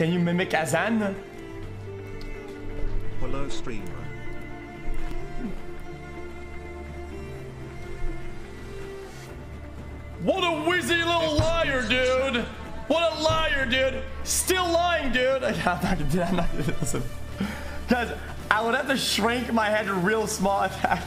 Can you mimic Hasan? Hello, streamer. What a whizzy little liar, dude! What a liar, dude! Still lying, dude! I'm not gonna do that. I'm not listen. Guys, I would have to shrink my head real small attack.